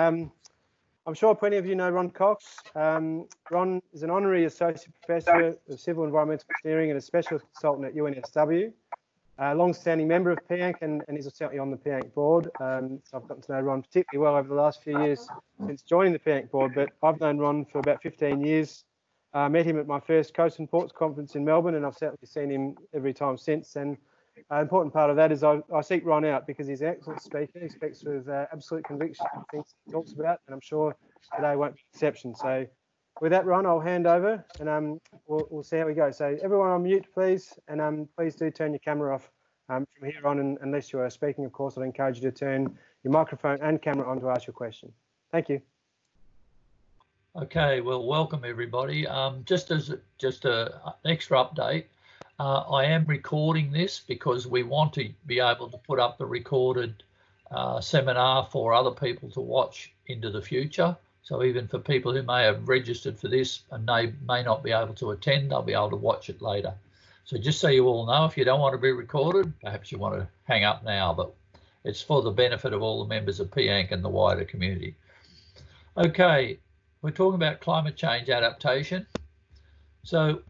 Um, I'm sure plenty of you know Ron Cox. Um, Ron is an honorary associate professor of civil environmental engineering and a specialist consultant at UNSW. A long-standing member of PIANC and, and is certainly on the PIANC board. Um, so I've gotten to know Ron particularly well over the last few years since joining the PIANC board, but I've known Ron for about 15 years. I met him at my first Coast and Ports conference in Melbourne, and I've certainly seen him every time since. And an uh, important part of that is I, I, seek Ron out because he's an excellent speaker. He speaks with uh, absolute conviction on things he talks about, and I'm sure today won't be an exception. So, with that, Ron, I'll hand over and um, we'll, we'll see how we go. So, everyone on mute, please, and um, please do turn your camera off um, from here on, and, unless you are speaking, of course, I'd encourage you to turn your microphone and camera on to ask your question. Thank you. Okay, well, welcome everybody. Um, just as just a, an extra update, uh, I am recording this because we want to be able to put up the recorded uh, seminar for other people to watch into the future. So even for people who may have registered for this and they may not be able to attend, they'll be able to watch it later. So just so you all know, if you don't want to be recorded, perhaps you want to hang up now, but it's for the benefit of all the members of PIANC and the wider community. Okay, we're talking about climate change adaptation. So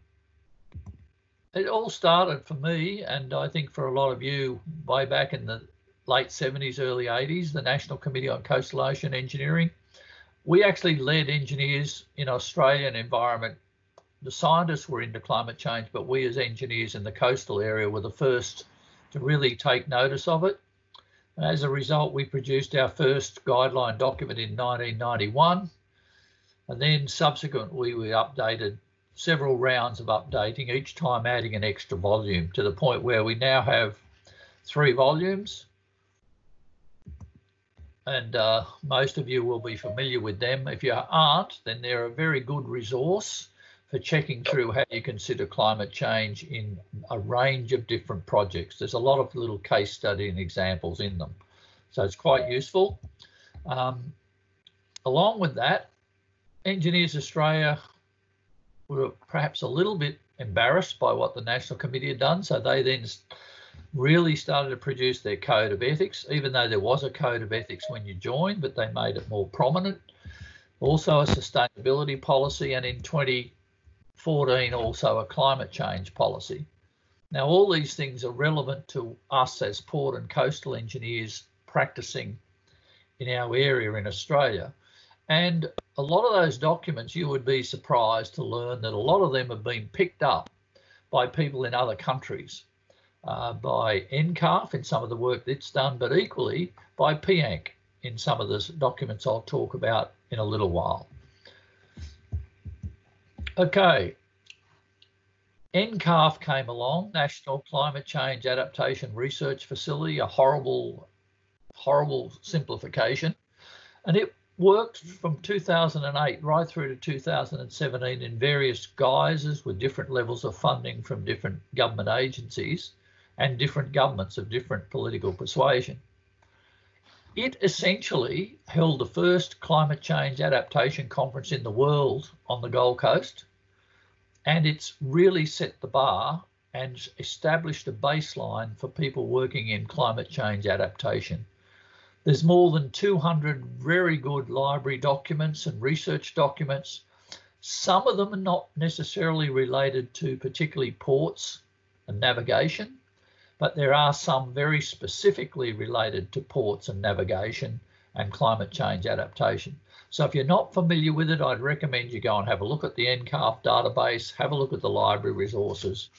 it all started for me, and I think for a lot of you, way back in the late 70s, early 80s, the National Committee on Coastal Ocean Engineering. We actually led engineers in Australian environment. The scientists were into climate change, but we as engineers in the coastal area were the first to really take notice of it. And as a result, we produced our first guideline document in 1991. And then subsequently, we updated several rounds of updating, each time adding an extra volume to the point where we now have three volumes. And uh, most of you will be familiar with them. If you aren't, then they're a very good resource for checking through how you consider climate change in a range of different projects. There's a lot of little case study and examples in them. So it's quite useful. Um, along with that, Engineers Australia were perhaps a little bit embarrassed by what the National Committee had done. So they then really started to produce their code of ethics, even though there was a code of ethics when you joined, but they made it more prominent. Also, a sustainability policy, and in 2014, also a climate change policy. Now, all these things are relevant to us as port and coastal engineers practicing in our area in Australia. And a lot of those documents, you would be surprised to learn that a lot of them have been picked up by people in other countries, uh, by NCARF in some of the work that's done, but equally by PIANC in some of the documents I'll talk about in a little while. Okay, NCARF came along, National Climate Change Adaptation Research Facility, a horrible, horrible simplification. And it worked from 2008 right through to 2017 in various guises with different levels of funding from different government agencies and different governments of different political persuasion. It essentially held the first climate change adaptation conference in the world on the Gold Coast, and it's really set the bar and established a baseline for people working in climate change adaptation. There's more than 200 very good library documents and research documents. Some of them are not necessarily related to particularly ports and navigation, but there are some very specifically related to ports and navigation and climate change adaptation. So if you're not familiar with it, I'd recommend you go and have a look at the NCARF database, have a look at the library resources,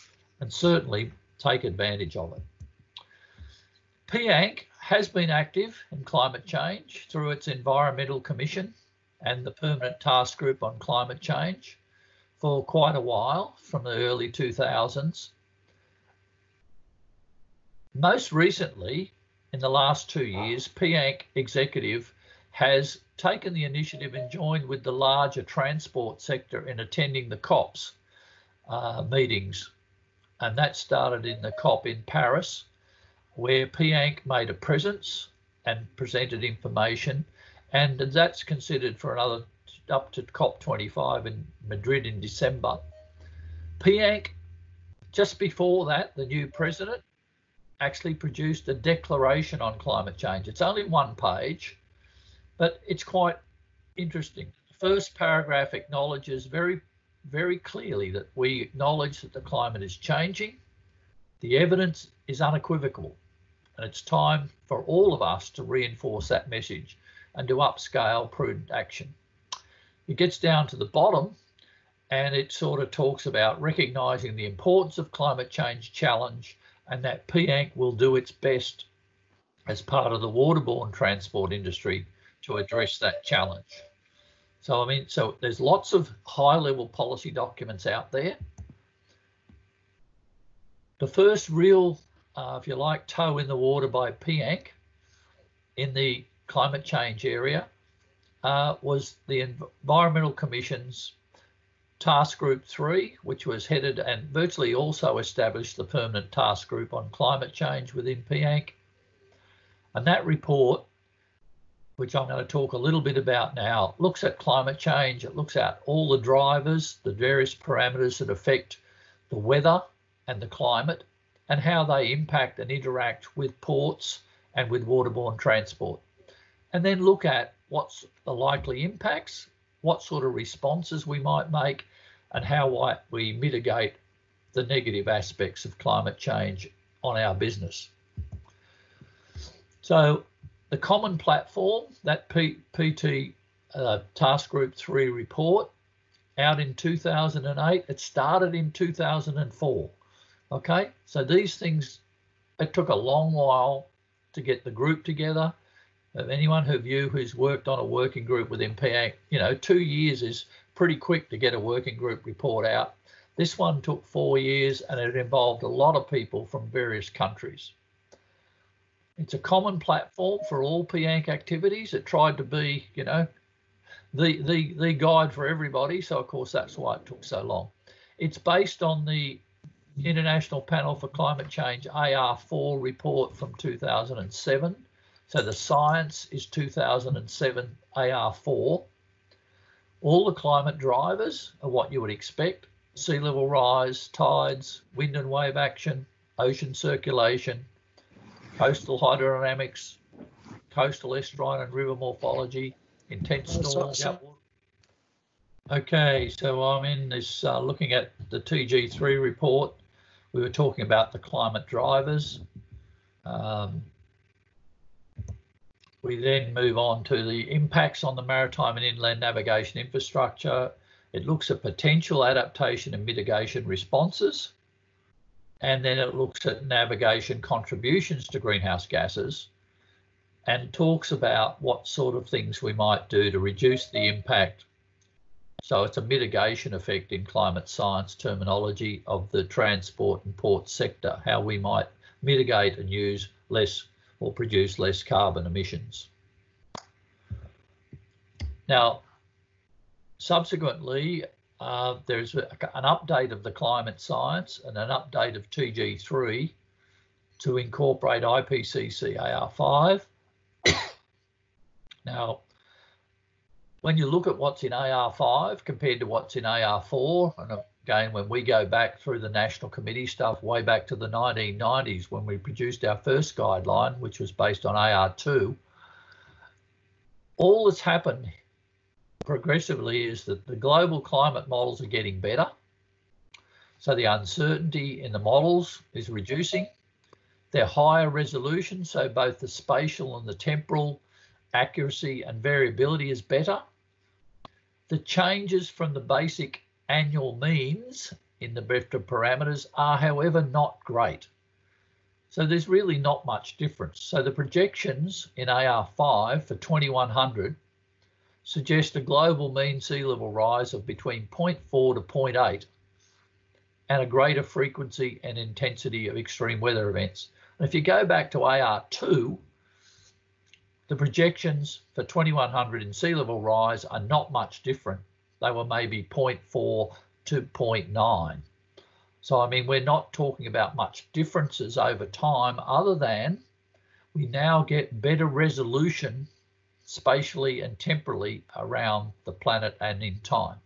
and certainly take advantage of it. PIANC has been active in climate change through its Environmental Commission and the Permanent Task Group on Climate Change for quite a while from the early 2000s. Most recently, in the last two years, PIANC Executive has taken the initiative and joined with the larger transport sector in attending the COPs uh, meetings. And that started in the COP in Paris where PIANC made a presence and presented information, and that's considered for another up to COP25 in Madrid in December. PIANC, just before that, the new president actually produced a declaration on climate change. It's only one page, but it's quite interesting. The first paragraph acknowledges very, very clearly that we acknowledge that the climate is changing. The evidence is unequivocal, and it's time for all of us to reinforce that message and to upscale prudent action. It gets down to the bottom and it sort of talks about recognizing the importance of climate change challenge and that PIANC will do its best as part of the waterborne transport industry to address that challenge. So, I mean, so there's lots of high level policy documents out there. The first real, uh, if you like, toe in the water by PIANC in the climate change area uh, was the Environmental Commission's Task Group 3, which was headed and virtually also established the Permanent Task Group on Climate Change within PIANC. And that report, which I'm going to talk a little bit about now, looks at climate change. It looks at all the drivers, the various parameters that affect the weather and the climate, and how they impact and interact with ports and with waterborne transport. And then look at what's the likely impacts, what sort of responses we might make, and how we mitigate the negative aspects of climate change on our business. So the common platform, that P PT uh, Task Group 3 report out in 2008, it started in 2004. Okay, so these things, it took a long while to get the group together of anyone who you who's worked on a working group with MPA, you know, two years is pretty quick to get a working group report out. This one took four years and it involved a lot of people from various countries. It's a common platform for all PIANC activities. It tried to be, you know, the, the, the guide for everybody. So, of course, that's why it took so long. It's based on the International Panel for Climate Change AR4 report from 2007 so the science is 2007 AR4. All the climate drivers are what you would expect sea level rise, tides, wind and wave action, ocean circulation, coastal hydrodynamics, coastal estuarine and river morphology, intense storms. Okay, so I'm in this uh, looking at the TG3 report. We were talking about the climate drivers. Um, we then move on to the impacts on the maritime and inland navigation infrastructure. It looks at potential adaptation and mitigation responses. And then it looks at navigation contributions to greenhouse gases and talks about what sort of things we might do to reduce the impact. So it's a mitigation effect in climate science terminology of the transport and port sector, how we might mitigate and use less or produce less carbon emissions. Now, subsequently, uh, there's an update of the climate science and an update of TG3 to incorporate IPCC AR5. now, when you look at what's in AR5 compared to what's in AR4, and again, when we go back through the National Committee stuff way back to the 1990s when we produced our first guideline, which was based on AR2, all that's happened progressively is that the global climate models are getting better. So the uncertainty in the models is reducing. They're higher resolution, so both the spatial and the temporal accuracy and variability is better. The changes from the basic annual means in the BEFTA parameters are, however, not great. So there's really not much difference. So the projections in AR5 for 2100 suggest a global mean sea level rise of between 0.4 to 0.8 and a greater frequency and intensity of extreme weather events. And if you go back to AR2, the projections for 2100 in sea level rise are not much different they were maybe 0.4 to 0.9. So, I mean, we're not talking about much differences over time other than we now get better resolution spatially and temporally around the planet and in time.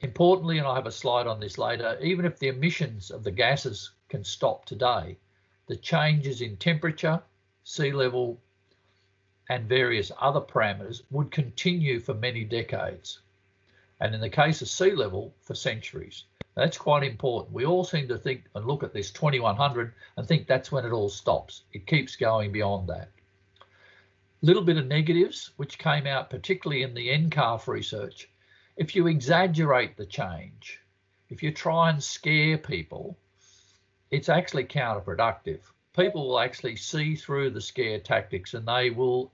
Importantly, and I have a slide on this later, even if the emissions of the gases can stop today, the changes in temperature, sea level, and various other parameters would continue for many decades. And in the case of sea level, for centuries. That's quite important. We all seem to think and look at this 2100 and think that's when it all stops. It keeps going beyond that. Little bit of negatives, which came out particularly in the NCARF research. If you exaggerate the change, if you try and scare people, it's actually counterproductive. People will actually see through the scare tactics and they will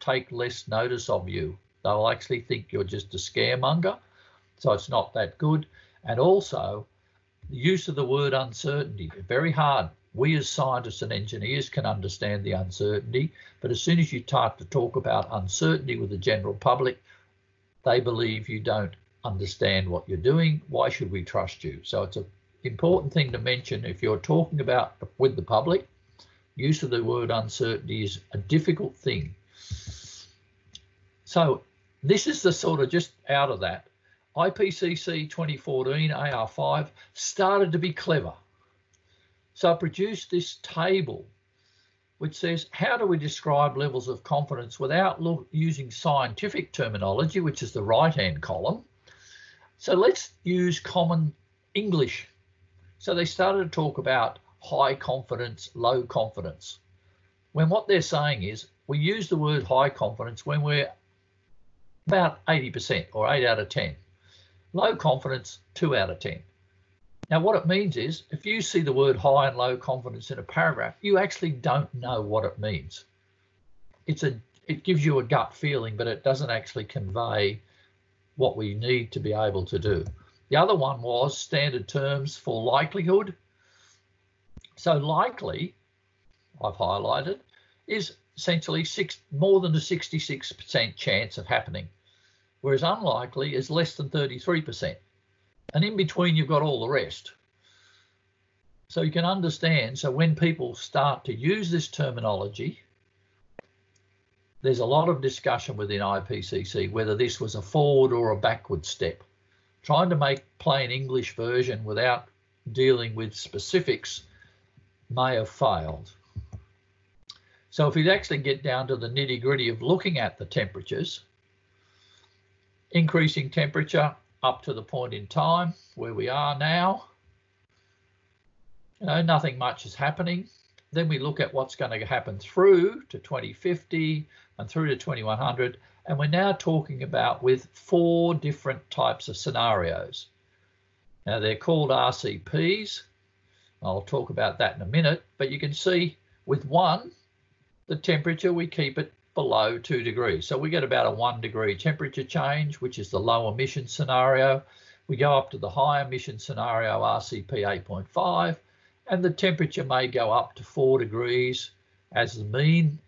take less notice of you. They'll actually think you're just a scaremonger. So it's not that good. And also, the use of the word uncertainty, very hard. We as scientists and engineers can understand the uncertainty, but as soon as you start to talk about uncertainty with the general public, they believe you don't understand what you're doing. Why should we trust you? So it's an important thing to mention if you're talking about with the public, use of the word uncertainty is a difficult thing. So this is the sort of just out of that IPCC 2014 AR5 started to be clever. So I produced this table which says how do we describe levels of confidence without look, using scientific terminology, which is the right hand column. So let's use common English. So they started to talk about high confidence, low confidence. When what they're saying is we use the word high confidence when we're about 80% or 8 out of 10. Low confidence, 2 out of 10. Now, what it means is if you see the word high and low confidence in a paragraph, you actually don't know what it means. It's a it gives you a gut feeling, but it doesn't actually convey what we need to be able to do. The other one was standard terms for likelihood. So likely, I've highlighted, is essentially six more than a 66% chance of happening whereas unlikely is less than 33%. And in between, you've got all the rest. So you can understand. So when people start to use this terminology, there's a lot of discussion within IPCC whether this was a forward or a backward step. Trying to make plain English version without dealing with specifics may have failed. So if you actually get down to the nitty gritty of looking at the temperatures, increasing temperature up to the point in time where we are now. You know, nothing much is happening. Then we look at what's going to happen through to 2050 and through to 2100. And we're now talking about with four different types of scenarios. Now they're called RCPs. I'll talk about that in a minute, but you can see with one, the temperature, we keep it below two degrees. So we get about a one degree temperature change, which is the low emission scenario. We go up to the high emission scenario, RCP 8.5, and the temperature may go up to four degrees as the mean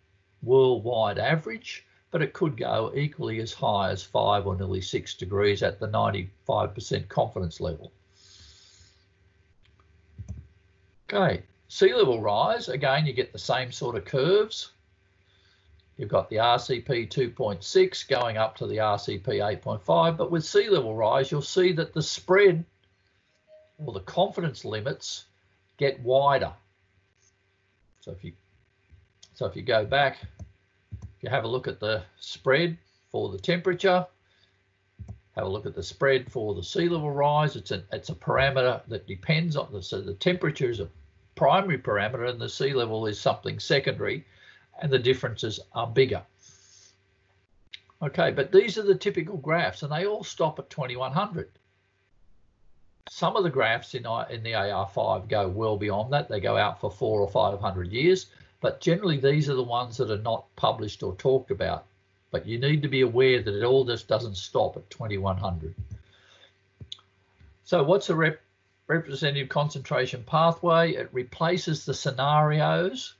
worldwide average, but it could go equally as high as five or nearly six degrees at the 95% confidence level. Okay, sea level rise, again, you get the same sort of curves. You've got the RCP 2.6 going up to the RCP 8.5, but with sea level rise, you'll see that the spread or the confidence limits get wider. So if you so if you go back, you have a look at the spread for the temperature, have a look at the spread for the sea level rise. It's a it's a parameter that depends on the so the temperature is a primary parameter and the sea level is something secondary and the differences are bigger. Okay, but these are the typical graphs and they all stop at 2100. Some of the graphs in, in the AR5 go well beyond that. They go out for four or 500 years, but generally these are the ones that are not published or talked about. But you need to be aware that it all just doesn't stop at 2100. So what's a rep representative concentration pathway? It replaces the scenarios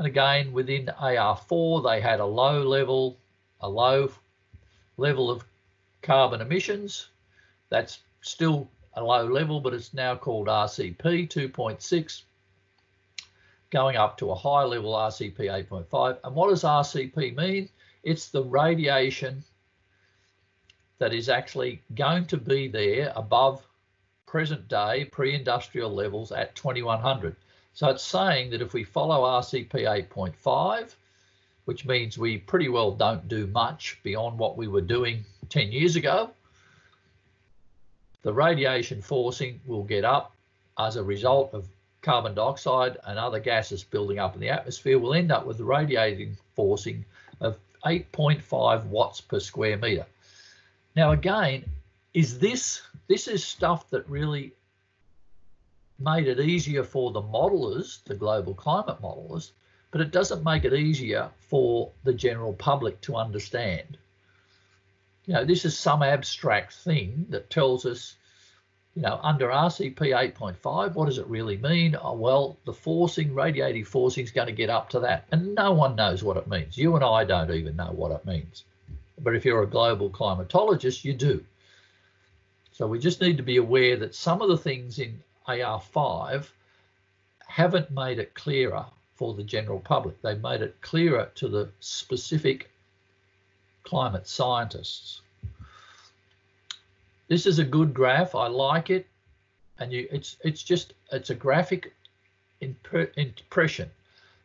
and again, within AR4, they had a low level, a low level of carbon emissions. That's still a low level, but it's now called RCP 2.6, going up to a high level RCP 8.5. And what does RCP mean? It's the radiation that is actually going to be there above present day pre-industrial levels at 2100. So it's saying that if we follow RCP 8.5, which means we pretty well don't do much beyond what we were doing 10 years ago, the radiation forcing will get up as a result of carbon dioxide and other gases building up in the atmosphere. We'll end up with the radiating forcing of 8.5 watts per square meter. Now, again, is this this is stuff that really made it easier for the modelers, the global climate modelers, but it doesn't make it easier for the general public to understand. You know, this is some abstract thing that tells us, you know, under RCP 8.5, what does it really mean? Oh, well, the forcing, radiative forcing is going to get up to that. And no one knows what it means. You and I don't even know what it means. But if you're a global climatologist, you do. So we just need to be aware that some of the things in AR5 haven't made it clearer for the general public. They've made it clearer to the specific climate scientists. This is a good graph. I like it. And you, it's it's just it's a graphic impression.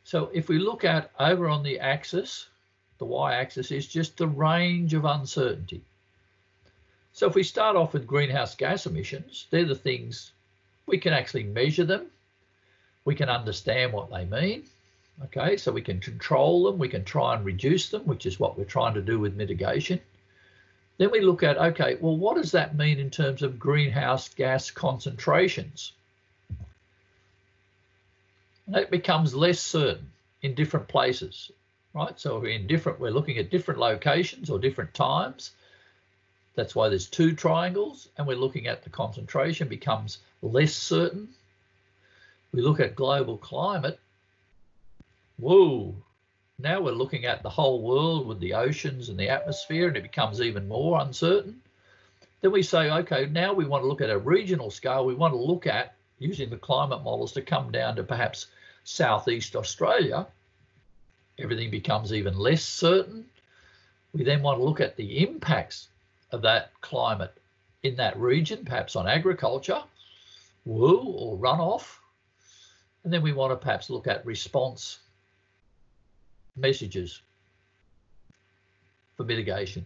So if we look at over on the axis, the y-axis is just the range of uncertainty. So if we start off with greenhouse gas emissions, they're the things we can actually measure them. We can understand what they mean. Okay, so we can control them. We can try and reduce them, which is what we're trying to do with mitigation. Then we look at, okay, well, what does that mean in terms of greenhouse gas concentrations? And it becomes less certain in different places right? So in different, we're looking at different locations or different times. That's why there's two triangles and we're looking at the concentration becomes less certain. We look at global climate. Whoa, now we're looking at the whole world with the oceans and the atmosphere and it becomes even more uncertain. Then we say, okay, now we want to look at a regional scale. We want to look at using the climate models to come down to perhaps Southeast Australia everything becomes even less certain. We then want to look at the impacts of that climate in that region, perhaps on agriculture, wool or runoff. And then we want to perhaps look at response messages for mitigation.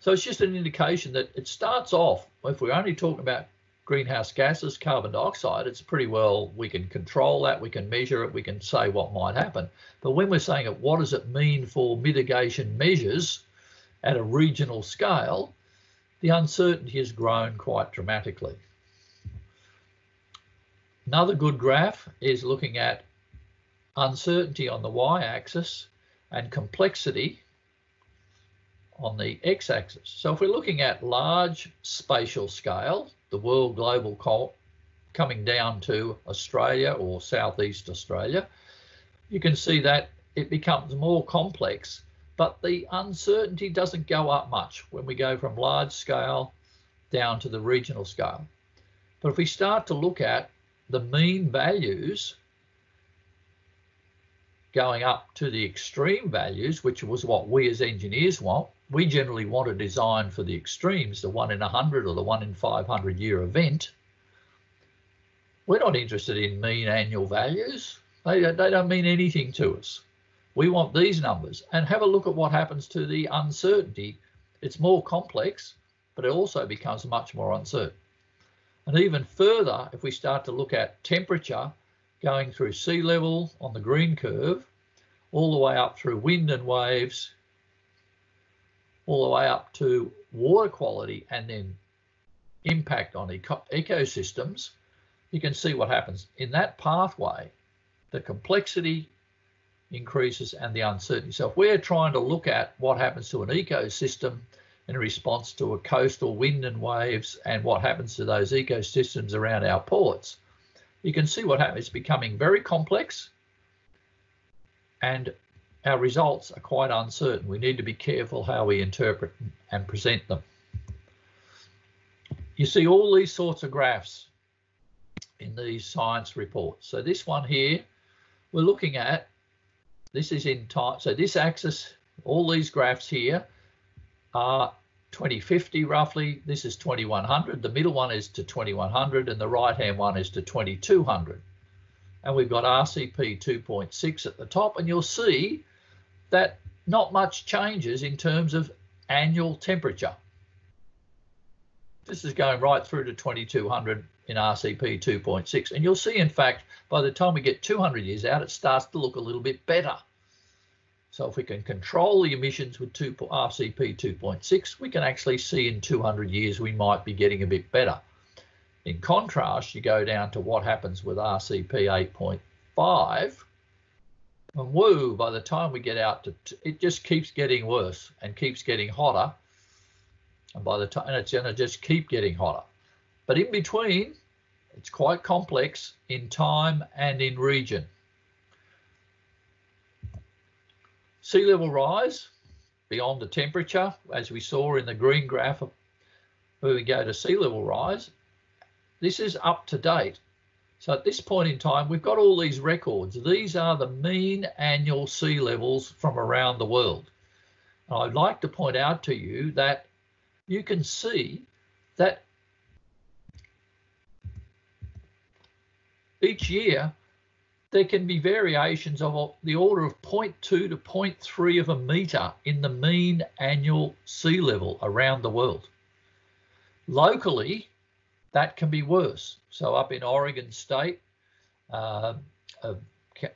So it's just an indication that it starts off, if we're only talking about greenhouse gases, carbon dioxide, it's pretty well, we can control that, we can measure it, we can say what might happen. But when we're saying it, what does it mean for mitigation measures at a regional scale? The uncertainty has grown quite dramatically. Another good graph is looking at uncertainty on the y-axis and complexity on the x-axis. So if we're looking at large spatial scale, the world global coming down to Australia or Southeast Australia, you can see that it becomes more complex, but the uncertainty doesn't go up much when we go from large scale down to the regional scale. But if we start to look at the mean values going up to the extreme values, which was what we as engineers want, we generally want to design for the extremes, the one in a hundred or the one in 500 year event. We're not interested in mean annual values. They, they don't mean anything to us. We want these numbers and have a look at what happens to the uncertainty. It's more complex, but it also becomes much more uncertain. And even further, if we start to look at temperature going through sea level on the green curve, all the way up through wind and waves, all the way up to water quality and then impact on eco ecosystems, you can see what happens. In that pathway, the complexity increases and the uncertainty. So if we're trying to look at what happens to an ecosystem in response to a coastal wind and waves and what happens to those ecosystems around our ports, you can see what happens. It's becoming very complex and our results are quite uncertain. We need to be careful how we interpret and present them. You see all these sorts of graphs in these science reports. So this one here, we're looking at, this is in time. So this axis, all these graphs here are 2050 roughly. This is 2100. The middle one is to 2100 and the right hand one is to 2200. And we've got RCP 2.6 at the top and you'll see that not much changes in terms of annual temperature. This is going right through to 2200 in RCP 2.6. And you'll see, in fact, by the time we get 200 years out, it starts to look a little bit better. So if we can control the emissions with 2, RCP 2.6, we can actually see in 200 years we might be getting a bit better. In contrast, you go down to what happens with RCP 8.5, and woo, by the time we get out to, it just keeps getting worse and keeps getting hotter. And by the time, and it's going to just keep getting hotter. But in between, it's quite complex in time and in region. Sea level rise beyond the temperature, as we saw in the green graph where we go to sea level rise, this is up to date. So at this point in time, we've got all these records. These are the mean annual sea levels from around the world. I'd like to point out to you that you can see that each year there can be variations of the order of 0.2 to 0.3 of a metre in the mean annual sea level around the world. Locally, that can be worse. So up in Oregon State, uh, uh,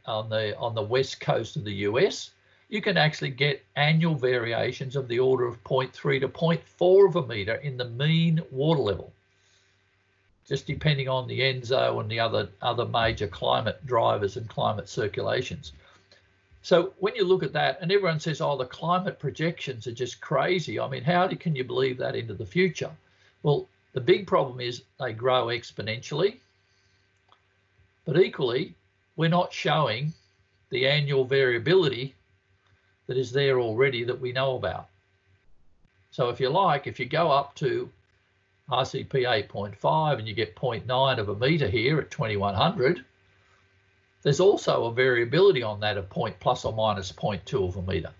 on the on the west coast of the US, you can actually get annual variations of the order of 0.3 to 0.4 of a metre in the mean water level just depending on the ENSO and the other other major climate drivers and climate circulations. So when you look at that, and everyone says, "Oh, the climate projections are just crazy." I mean, how can you believe that into the future? Well, the big problem is they grow exponentially, but equally, we're not showing the annual variability that is there already that we know about. So if you like, if you go up to RCP 8.5 and you get 0.9 of a metre here at 2100, there's also a variability on that of point plus or minus 0.2 of a metre,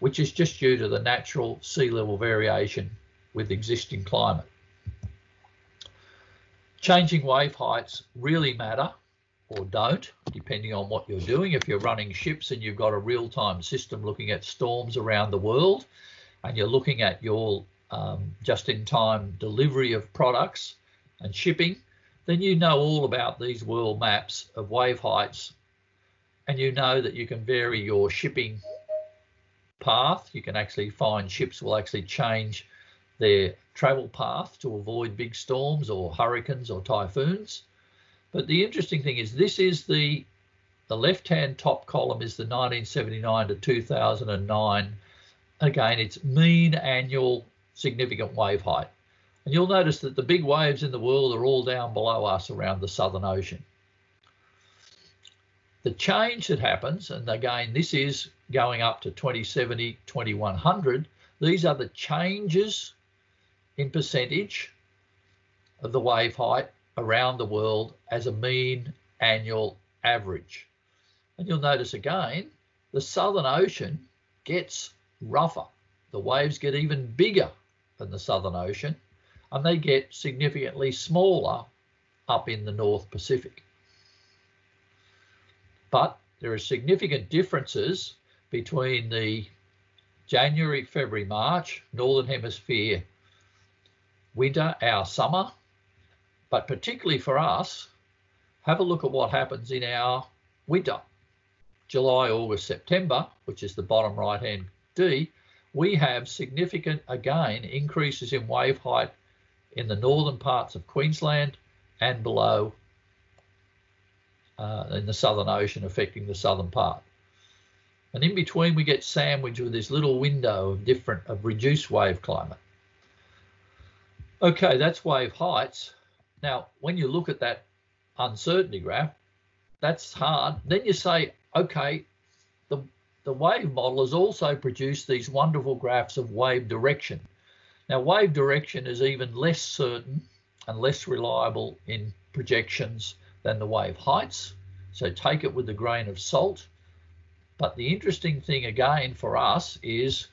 which is just due to the natural sea level variation with existing climate. Changing wave heights really matter or don't, depending on what you're doing. If you're running ships and you've got a real-time system looking at storms around the world, and you're looking at your um, just-in-time delivery of products and shipping, then you know all about these world maps of wave heights and you know that you can vary your shipping path. You can actually find ships will actually change their travel path to avoid big storms or hurricanes or typhoons. But the interesting thing is this is the the left-hand top column is the 1979 to 2009. Again, it's mean annual significant wave height. And you'll notice that the big waves in the world are all down below us around the Southern Ocean. The change that happens, and again, this is going up to 2070, 2100, these are the changes in percentage of the wave height around the world as a mean annual average. And you'll notice again, the Southern Ocean gets rougher. The waves get even bigger than the Southern Ocean, and they get significantly smaller up in the North Pacific. But there are significant differences between the January, February, March, Northern Hemisphere winter, our summer, but particularly for us, have a look at what happens in our winter, July, August, September, which is the bottom right hand D, we have significant, again, increases in wave height in the northern parts of Queensland and below uh, in the Southern Ocean, affecting the southern part. And in between, we get sandwiched with this little window of different, of reduced wave climate. Okay, that's wave heights. Now, when you look at that uncertainty graph, that's hard. Then you say, okay, the wave model has also produced these wonderful graphs of wave direction. Now, wave direction is even less certain and less reliable in projections than the wave heights. So take it with a grain of salt. But the interesting thing again for us is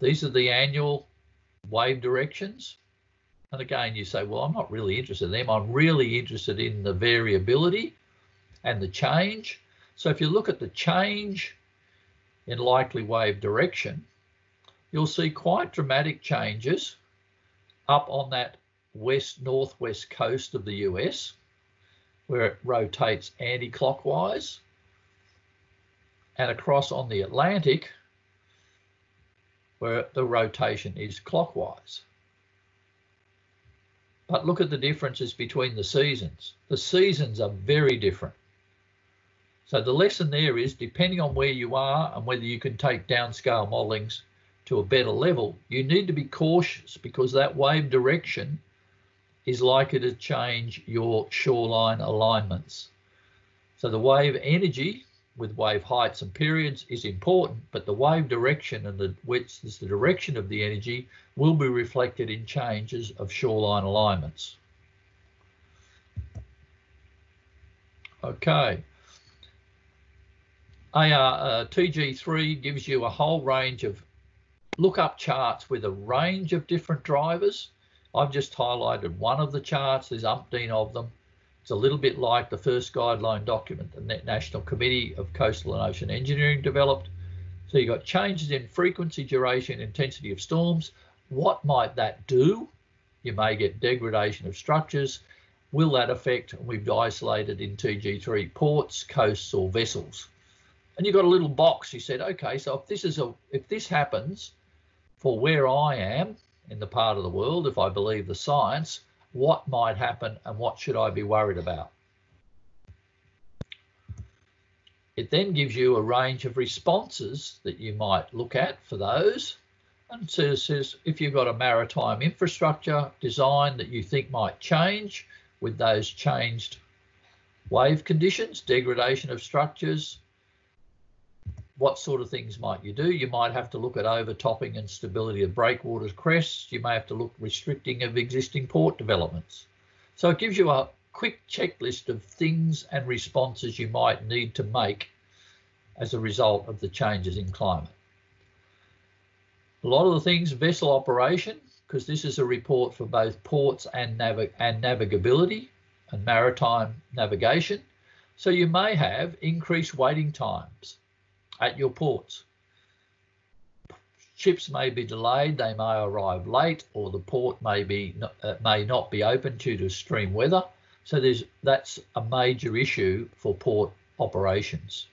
these are the annual wave directions. And again, you say, well, I'm not really interested in them. I'm really interested in the variability and the change. So if you look at the change in likely wave direction, you'll see quite dramatic changes up on that west northwest coast of the US, where it rotates anti clockwise, and across on the Atlantic, where the rotation is clockwise. But look at the differences between the seasons. The seasons are very different. So the lesson there is depending on where you are and whether you can take downscale modelings to a better level, you need to be cautious because that wave direction is likely to change your shoreline alignments. So the wave energy with wave heights and periods is important, but the wave direction and the which is the direction of the energy will be reflected in changes of shoreline alignments. Okay. AR, uh, TG3 gives you a whole range of lookup charts with a range of different drivers. I've just highlighted one of the charts. There's umpteen of them. It's a little bit like the first guideline document the National Committee of Coastal and Ocean Engineering developed. So you've got changes in frequency, duration, intensity of storms. What might that do? You may get degradation of structures. Will that affect, we've isolated in TG3, ports, coasts or vessels? And you've got a little box. You said, okay, so if this is a if this happens for where I am in the part of the world, if I believe the science, what might happen and what should I be worried about? It then gives you a range of responses that you might look at for those. And says, says if you've got a maritime infrastructure design that you think might change with those changed wave conditions, degradation of structures, what sort of things might you do? You might have to look at overtopping and stability of breakwaters crests. You may have to look restricting of existing port developments. So it gives you a quick checklist of things and responses you might need to make as a result of the changes in climate. A lot of the things, vessel operation, because this is a report for both ports and, nav and navigability and maritime navigation. So you may have increased waiting times at your ports. Ships may be delayed, they may arrive late, or the port may be uh, may not be open due to extreme weather. So there's that's a major issue for port operations.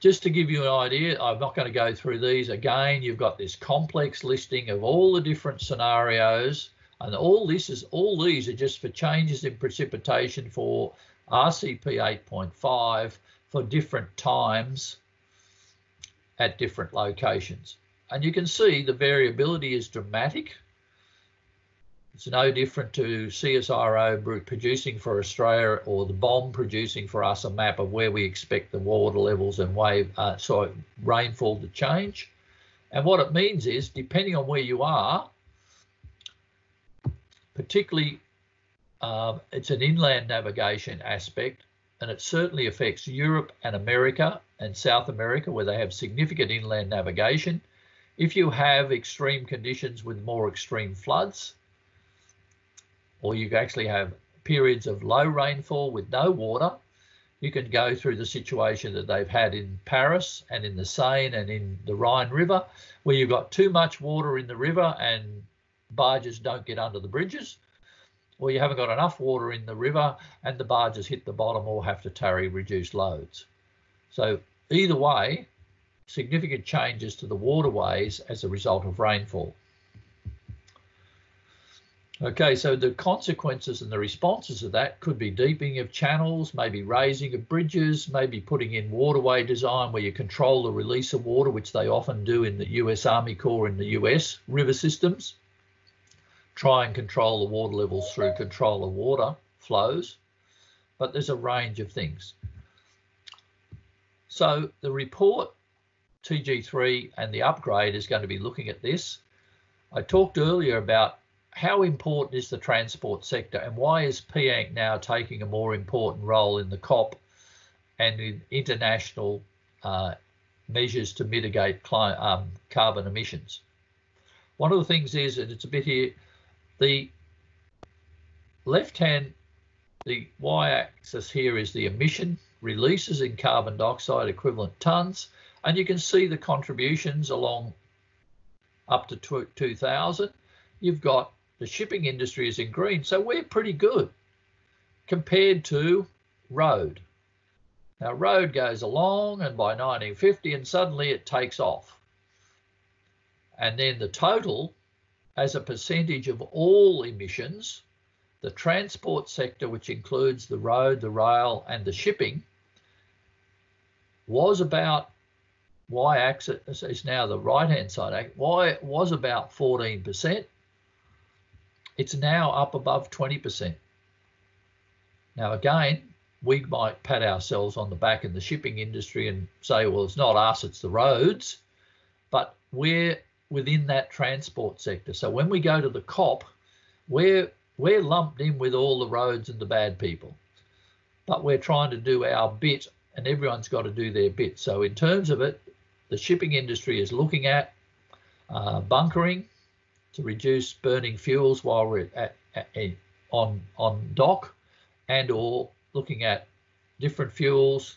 Just to give you an idea, I'm not going to go through these again. You've got this complex listing of all the different scenarios, and all this is all these are just for changes in precipitation for RCP 8.5 for different times at different locations. And you can see the variability is dramatic. It's no different to CSIRO producing for Australia or the BOM producing for us a map of where we expect the water levels and wave, uh, sorry, rainfall to change. And what it means is, depending on where you are, particularly um, it's an inland navigation aspect, and it certainly affects Europe and America and South America, where they have significant inland navigation. If you have extreme conditions with more extreme floods, or you actually have periods of low rainfall with no water, you can go through the situation that they've had in Paris and in the Seine and in the Rhine River, where you've got too much water in the river and barges don't get under the bridges, or you haven't got enough water in the river and the barges hit the bottom or have to tarry reduced loads. So either way, significant changes to the waterways as a result of rainfall. Okay, so the consequences and the responses of that could be deepening of channels, maybe raising of bridges, maybe putting in waterway design where you control the release of water, which they often do in the US Army Corps in the US river systems try and control the water levels through control of water flows, but there's a range of things. So the report TG3 and the upgrade is going to be looking at this. I talked earlier about how important is the transport sector and why is PIANC now taking a more important role in the COP and in international uh, measures to mitigate um, carbon emissions. One of the things is, and it's a bit here, the left-hand the y-axis here is the emission releases in carbon dioxide equivalent tonnes, and you can see the contributions along up to 2000. You've got the shipping industry is in green, so we're pretty good compared to road. Now, road goes along, and by 1950, and suddenly it takes off. And then the total, as a percentage of all emissions, the transport sector, which includes the road, the rail, and the shipping, was about y axis is now the right hand side. Y was about 14%. It's now up above 20%. Now, again, we might pat ourselves on the back in the shipping industry and say, well, it's not us, it's the roads. But we're within that transport sector. So when we go to the COP, we're, we're lumped in with all the roads and the bad people. But we're trying to do our bit and everyone's got to do their bit. So in terms of it, the shipping industry is looking at uh, bunkering to reduce burning fuels while we're at, at, at, on on dock, and or looking at different fuels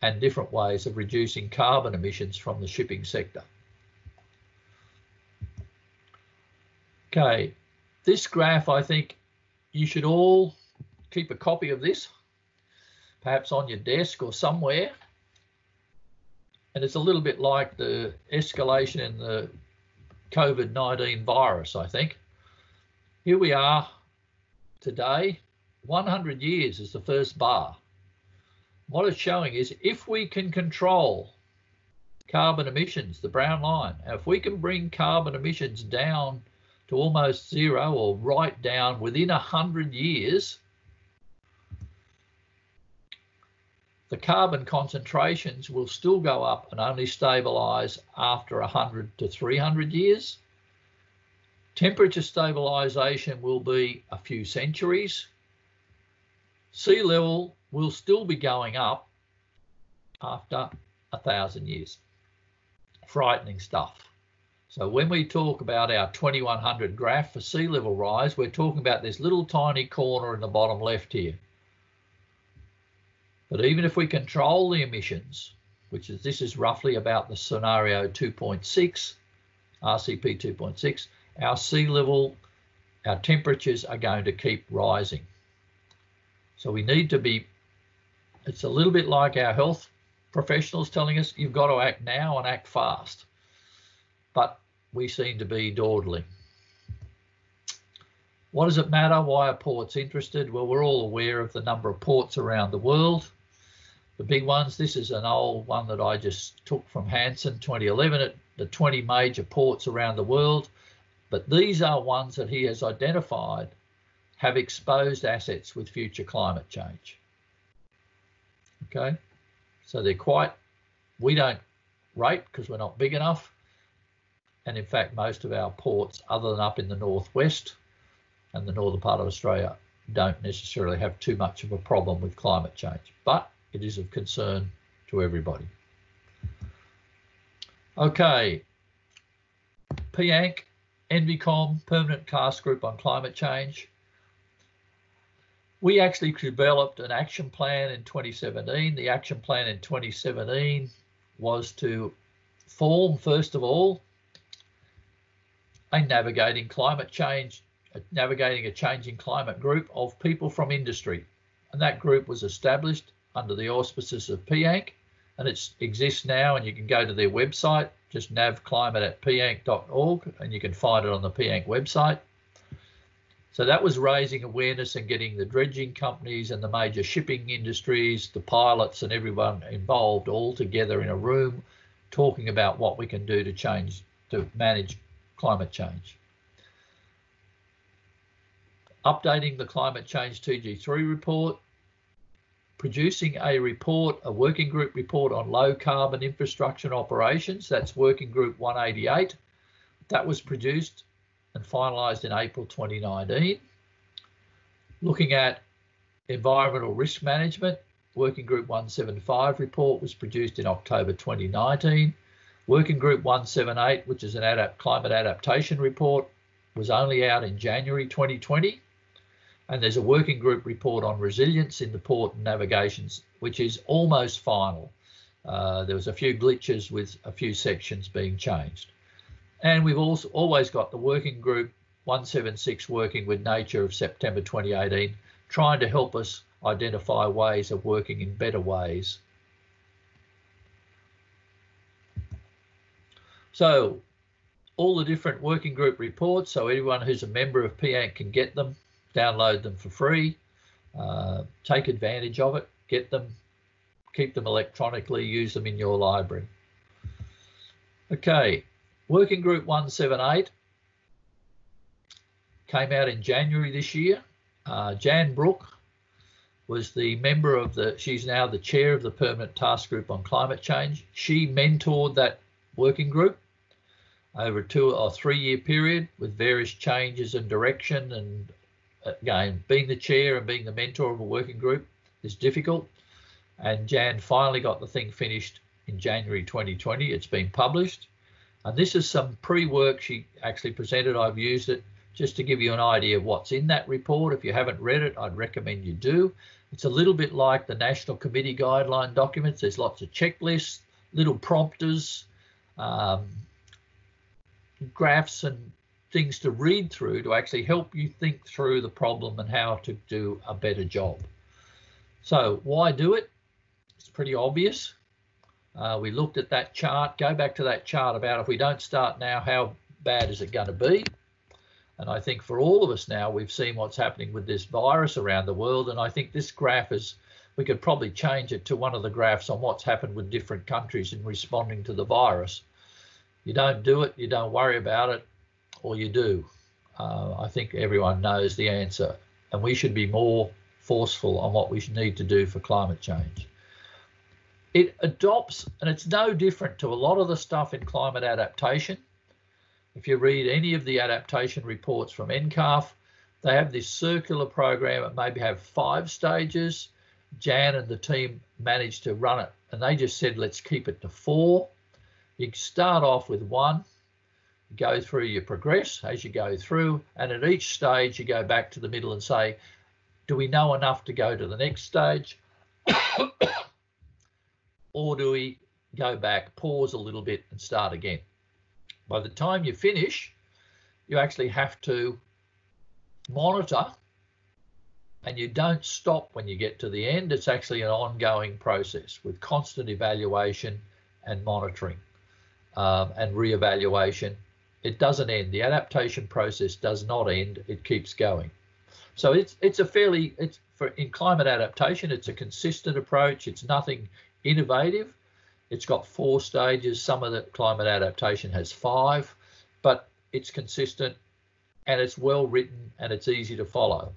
and different ways of reducing carbon emissions from the shipping sector. Okay, this graph, I think you should all keep a copy of this perhaps on your desk or somewhere. And it's a little bit like the escalation in the COVID 19 virus, I think. Here we are today, 100 years is the first bar. What it's showing is if we can control carbon emissions, the brown line, if we can bring carbon emissions down to almost zero or right down within 100 years, the carbon concentrations will still go up and only stabilise after 100 to 300 years. Temperature stabilisation will be a few centuries. Sea level will still be going up after a thousand years. Frightening stuff. So when we talk about our 2100 graph for sea level rise, we're talking about this little tiny corner in the bottom left here. But even if we control the emissions, which is this is roughly about the scenario 2.6, RCP 2.6, our sea level, our temperatures are going to keep rising. So we need to be, it's a little bit like our health professionals telling us you've got to act now and act fast. But we seem to be dawdling. What does it matter? Why are ports interested? Well, we're all aware of the number of ports around the world the big ones. This is an old one that I just took from Hanson 2011 at the 20 major ports around the world. But these are ones that he has identified have exposed assets with future climate change. Okay, so they're quite, we don't rate because we're not big enough. And in fact, most of our ports, other than up in the northwest and the northern part of Australia, don't necessarily have too much of a problem with climate change. But it is of concern to everybody. Okay, PIANC, ENVICOM, Permanent Task Group on Climate Change. We actually developed an action plan in 2017. The action plan in 2017 was to form, first of all, a navigating climate change, uh, navigating a changing climate group of people from industry. And that group was established under the auspices of PIANC, and it exists now. And you can go to their website, just navclimate at pianc.org, and you can find it on the PIANC website. So that was raising awareness and getting the dredging companies and the major shipping industries, the pilots, and everyone involved all together in a room talking about what we can do to change, to manage climate change. Updating the climate change TG3 report, producing a report, a working group report on low carbon infrastructure operations. That's working group 188. That was produced and finalised in April 2019. Looking at environmental risk management, working group 175 report was produced in October 2019. Working group 178, which is an adapt climate adaptation report, was only out in January 2020 And there's a working group report on resilience in the port and navigations, which is almost final. Uh, there was a few glitches with a few sections being changed. And we've also always got the working group 176 working with nature of September 2018, trying to help us identify ways of working in better ways. So all the different working group reports, so anyone who's a member of PIANC can get them, download them for free, uh, take advantage of it, get them, keep them electronically, use them in your library. Okay, Working Group 178 came out in January this year. Uh, Jan Brooke was the member of the, she's now the chair of the Permanent Task Group on Climate Change. She mentored that working group over a two or three year period with various changes and direction. And again, being the chair and being the mentor of a working group is difficult. And Jan finally got the thing finished in January 2020. It's been published. And this is some pre work she actually presented. I've used it just to give you an idea of what's in that report. If you haven't read it, I'd recommend you do. It's a little bit like the National Committee guideline documents. There's lots of checklists, little prompters, um, graphs and things to read through to actually help you think through the problem and how to do a better job. So why do it? It's pretty obvious. Uh, we looked at that chart. Go back to that chart about if we don't start now, how bad is it going to be? And I think for all of us now, we've seen what's happening with this virus around the world. And I think this graph is, we could probably change it to one of the graphs on what's happened with different countries in responding to the virus. You don't do it, you don't worry about it, or you do. Uh, I think everyone knows the answer. And we should be more forceful on what we need to do for climate change. It adopts, and it's no different to a lot of the stuff in climate adaptation if you read any of the adaptation reports from NCARF, they have this circular program that maybe have five stages. Jan and the team managed to run it and they just said, let's keep it to four. You start off with one, you go through, you progress as you go through, and at each stage you go back to the middle and say, do we know enough to go to the next stage? or do we go back, pause a little bit and start again? By the time you finish, you actually have to monitor and you don't stop when you get to the end. It's actually an ongoing process with constant evaluation and monitoring um, and re-evaluation. It doesn't end. The adaptation process does not end. It keeps going. So it's it's a fairly it's for in climate adaptation. It's a consistent approach. It's nothing innovative. It's got four stages. Some of the climate adaptation has five, but it's consistent and it's well written and it's easy to follow.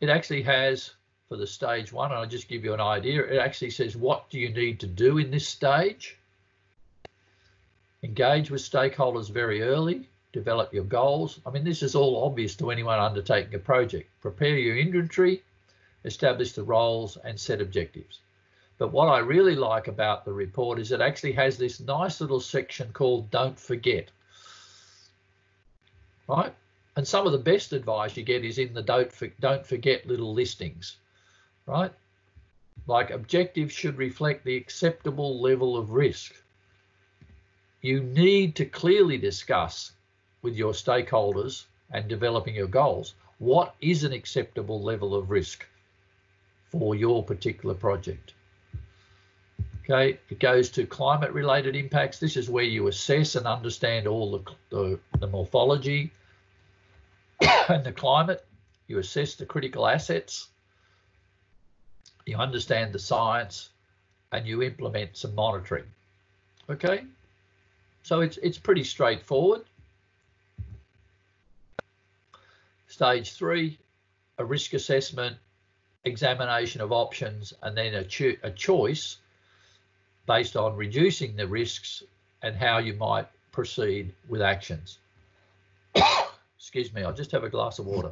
It actually has for the stage one, and I'll just give you an idea. It actually says, what do you need to do in this stage? Engage with stakeholders very early, develop your goals. I mean, this is all obvious to anyone undertaking a project. Prepare your inventory, establish the roles and set objectives. But what I really like about the report is it actually has this nice little section called Don't Forget. Right? And some of the best advice you get is in the don't, for, don't forget little listings. Right? Like objectives should reflect the acceptable level of risk. You need to clearly discuss with your stakeholders and developing your goals what is an acceptable level of risk for your particular project. Okay, it goes to climate related impacts. This is where you assess and understand all the, the, the morphology and the climate. You assess the critical assets. You understand the science and you implement some monitoring. Okay, so it's, it's pretty straightforward. Stage three, a risk assessment, examination of options, and then a, cho a choice based on reducing the risks and how you might proceed with actions. Excuse me, I'll just have a glass of water.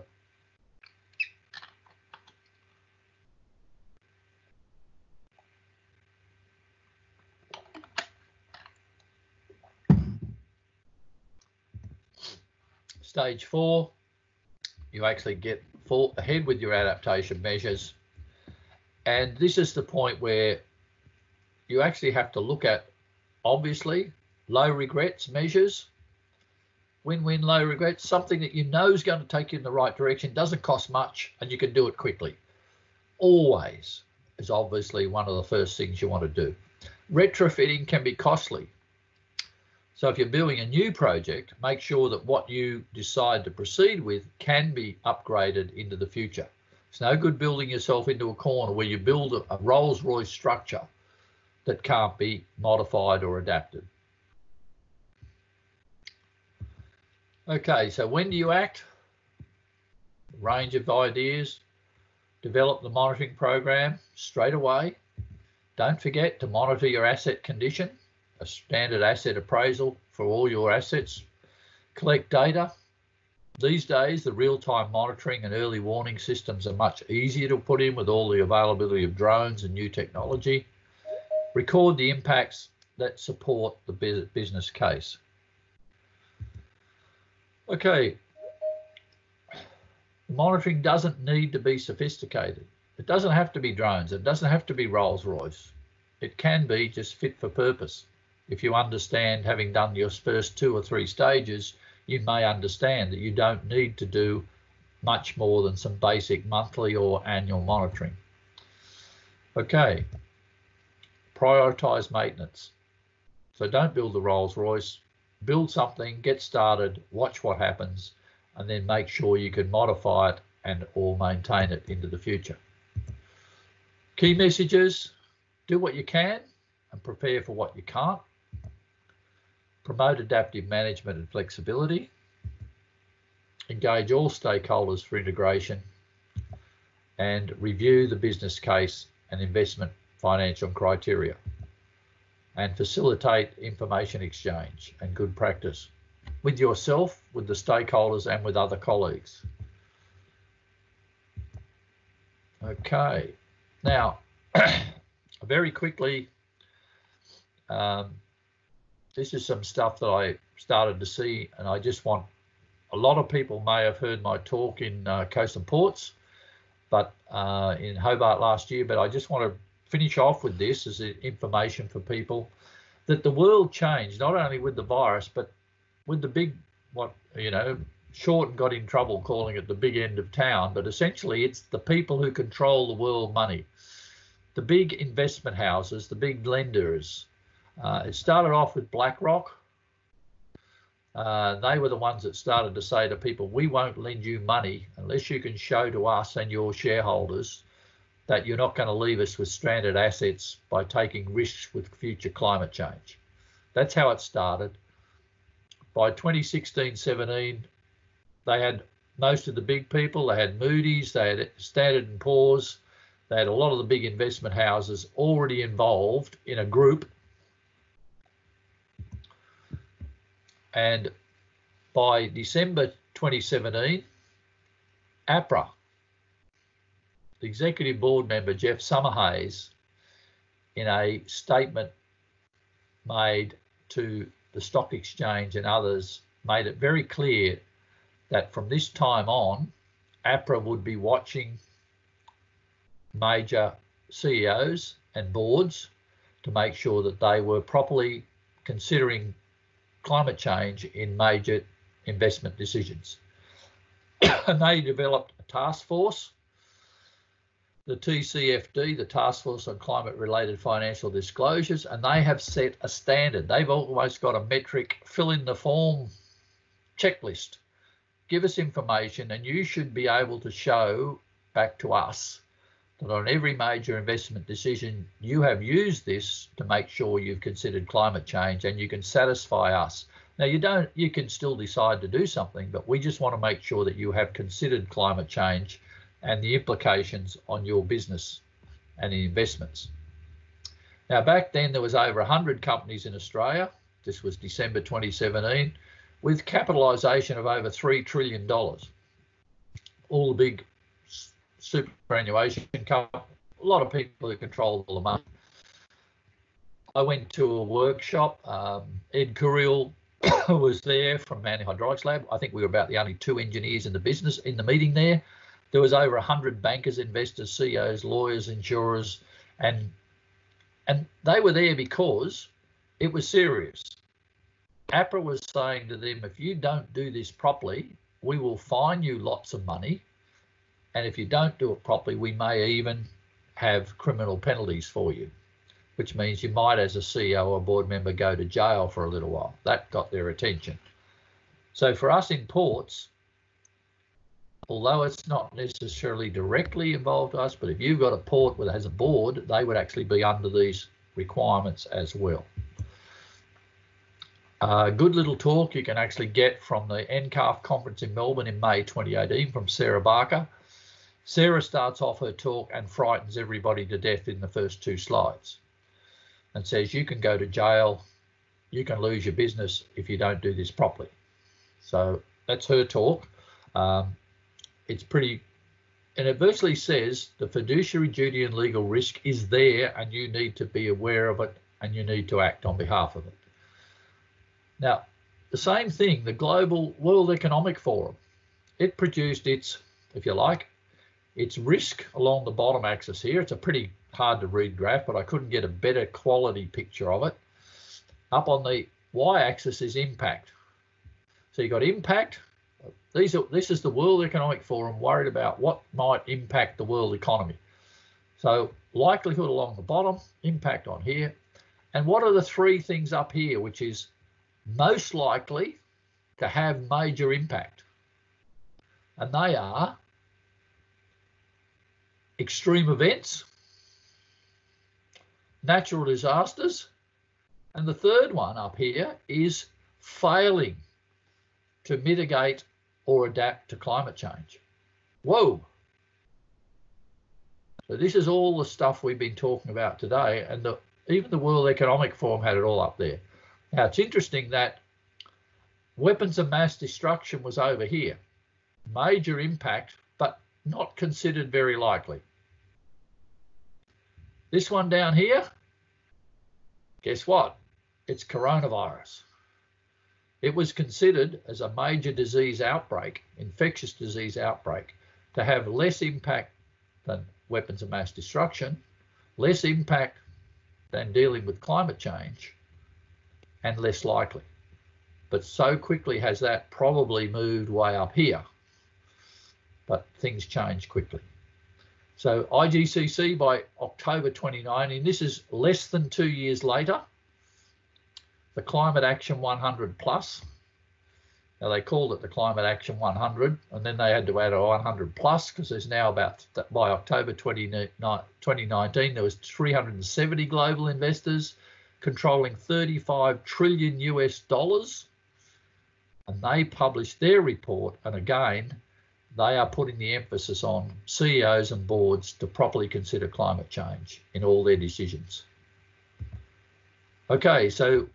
Stage four, you actually get full ahead with your adaptation measures. And this is the point where you actually have to look at, obviously, low regrets measures, win-win low regrets, something that you know is going to take you in the right direction, doesn't cost much, and you can do it quickly. Always is obviously one of the first things you want to do. Retrofitting can be costly. So if you're building a new project, make sure that what you decide to proceed with can be upgraded into the future. It's no good building yourself into a corner where you build a, Rolls Royce structure that can't be modified or adapted. Okay, so when do you act? Range of ideas. Develop the monitoring program straight away. Don't forget to monitor your asset condition a standard asset appraisal for all your assets, collect data. These days, the real-time monitoring and early warning systems are much easier to put in with all the availability of drones and new technology. Record the impacts that support the business case. Okay, monitoring doesn't need to be sophisticated. It doesn't have to be drones. It doesn't have to be Rolls Royce. It can be just fit for purpose if you understand, having done your first two or three stages, you may understand that you don't need to do much more than some basic monthly or annual monitoring. Okay, prioritize maintenance. So don't build the Rolls Royce, build something, get started, watch what happens, and then make sure you can modify it and or maintain it into the future. Key messages, do what you can and prepare for what you can't promote adaptive management and flexibility, engage all stakeholders for integration, and review the business case and investment financial criteria, and facilitate information exchange and good practice with yourself, with the stakeholders, and with other colleagues. Okay, now very quickly, um, this is some stuff that I started to see, and I just want a lot of people may have heard my talk in uh, Coast and Ports, but uh, in Hobart last year. But I just want to finish off with this as information for people that the world changed not only with the virus, but with the big what you know. Shorten got in trouble calling it the big end of town, but essentially it's the people who control the world money, the big investment houses, the big lenders, uh, it started off with BlackRock. Uh, they were the ones that started to say to people, we won't lend you money unless you can show to us and your shareholders that you're not going to leave us with stranded assets by taking risks with future climate change. That's how it started. By 2016 17, they had most of the big people. They had Moody's, they had Standard and Poor's, they had a lot of the big investment houses already involved in a group And by December 2017, APRA, the executive board member Geoff Summerhayes, in a statement made to the stock exchange and others, made it very clear that from this time on, APRA would be watching major CEOs and boards to make sure that they were properly considering climate change in major investment decisions. and they developed a task force, the TCFD, the Task Force on Climate Related Financial Disclosures, and they have set a standard. They've almost got a metric, fill in the form checklist. Give us information, and you should be able to show back to us that on every major investment decision, you have used this to make sure you've considered climate change and you can satisfy us. Now you don't, you can still decide to do something, but we just want to make sure that you have considered climate change and the implications on your business and investments. Now back then there was over 100 companies in Australia. This was December 2017 with capitalisation of over $3 trillion. All the big superannuation company, a lot of people who control the money. I went to a workshop. Um, Ed Couriel was there from Manly Hydraulics Lab. I think we were about the only two engineers in the business in the meeting there. there was over 100 bankers, investors, CEOs, lawyers, insurers, and and they were there because it was serious. APRA was saying to them, if you don't do this properly, we will fine you lots of money. And if you don't do it properly, we may even have criminal penalties for you, which means you might, as a CEO or board member, go to jail for a little while. That got their attention. So for us in ports, although it's not necessarily directly involved us, but if you've got a port that has a board, they would actually be under these requirements as well. A uh, good little talk you can actually get from the NCARF conference in Melbourne in May 2018 from Sarah Barker. Sarah starts off her talk and frightens everybody to death in the first two slides and says you can go to jail, you can lose your business if you don't do this properly. So that's her talk. Um, it's pretty, and it virtually says the fiduciary duty and legal risk is there and you need to be aware of it and you need to act on behalf of it. Now, the same thing, the Global World Economic Forum, it produced its, if you like, its risk along the bottom axis here. It's a pretty hard to read graph, but I couldn't get a better quality picture of it. Up on the y-axis is impact. So you've got impact. These are, this is the World Economic Forum worried about what might impact the world economy. So likelihood along the bottom, impact on here. And what are the three things up here, which is most likely to have major impact. And they are extreme events, natural disasters, and the third one up here is failing to mitigate or adapt to climate change. Whoa. So this is all the stuff we've been talking about today, and the, even the World Economic Forum had it all up there. Now, it's interesting that weapons of mass destruction was over here. Major impact, but not considered very likely. This one down here, guess what? It's coronavirus. It was considered as a major disease outbreak, infectious disease outbreak, to have less impact than weapons of mass destruction, less impact than dealing with climate change, and less likely. But so quickly has that probably moved way up here. But things change quickly. So IGCC by October 2019, this is less than two years later. The Climate Action 100 Plus. Now they called it the Climate Action 100, and then they had to add a 100 plus because there's now about by October 2019 there was 370 global investors, controlling 35 trillion US dollars. And they published their report. And again, they are putting the emphasis on CEOs and boards to properly consider climate change in all their decisions. Okay, so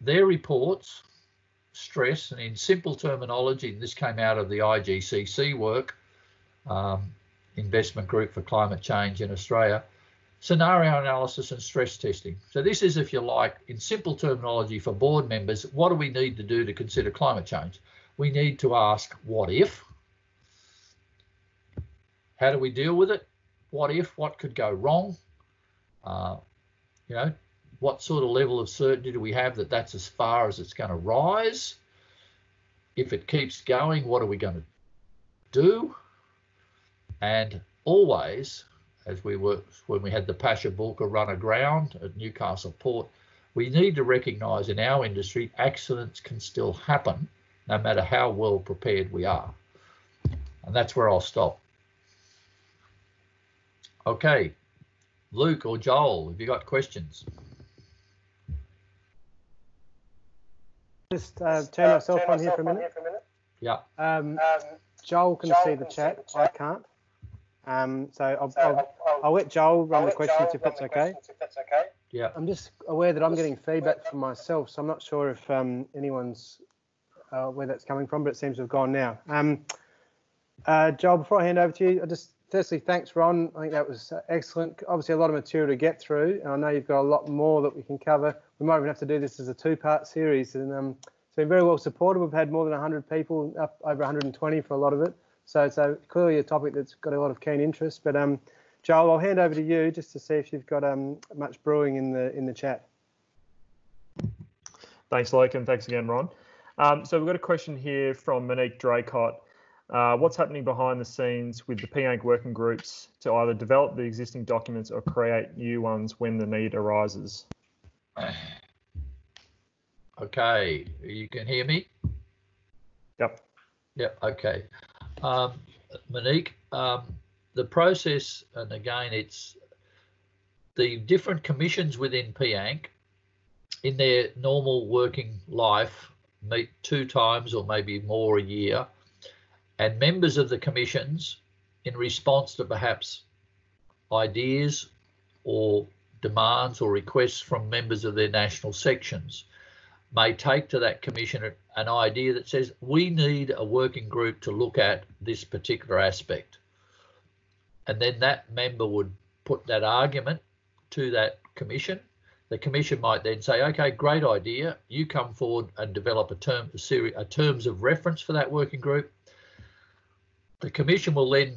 their reports stress, and in simple terminology, this came out of the IGCC work, um, Investment Group for Climate Change in Australia, scenario analysis and stress testing. So this is, if you like, in simple terminology for board members, what do we need to do to consider climate change? We need to ask, what if? How do we deal with it? What if? What could go wrong? Uh, you know, what sort of level of certainty do we have that that's as far as it's going to rise? If it keeps going, what are we going to do? And always as we were when we had the Pasha-Bulker run aground at Newcastle Port, we need to recognise in our industry accidents can still happen no matter how well prepared we are. And that's where I'll stop. Okay, Luke or Joel, have you got questions? Just uh, turn yourself on here for a minute. Yeah. Um, Joel can see the chat. I can't. Um, so I'll, I'll, I'll, let Joel run the questions if that's okay. Yeah. I'm just aware that I'm getting feedback from myself, so I'm not sure if um, anyone's uh, where that's coming from, but it seems to have gone now. Um, uh, Joel, before I hand over to you, I just firstly thanks Ron. I think that was excellent. Obviously, a lot of material to get through, and I know you've got a lot more that we can cover. We might even have to do this as a two-part series, and um, it's been very well supported. We've had more than 100 people, up over 120 for a lot of it. So it's a, clearly a topic that's got a lot of keen interest. But um, Joel, I'll hand over to you just to see if you've got um, much brewing in the in the chat. Thanks, Luke, and thanks again, Ron. Um, so we've got a question here from Monique Draycott. Uh, what's happening behind the scenes with the PIANC working groups to either develop the existing documents or create new ones when the need arises? Okay, you can hear me? Yep. Yep, okay. Um, Monique, um, the process, and again, it's the different commissions within PIANC in their normal working life meet two times or maybe more a year, and members of the commissions, in response to perhaps ideas or demands or requests from members of their national sections, may take to that commission an idea that says we need a working group to look at this particular aspect. And then that member would put that argument to that commission. The commission might then say, okay, great idea. You come forward and develop a term, a series, a terms of reference for that working group. The commission will then,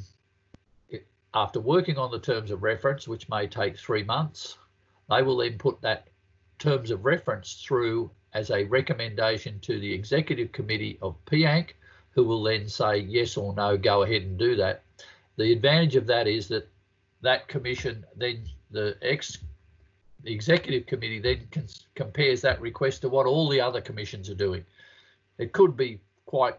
after working on the terms of reference, which may take three months, they will then put that terms of reference through as a recommendation to the executive committee of PIANC, who will then say yes or no, go ahead and do that. The advantage of that is that that commission then the ex the executive committee then compares that request to what all the other commissions are doing. It could be quite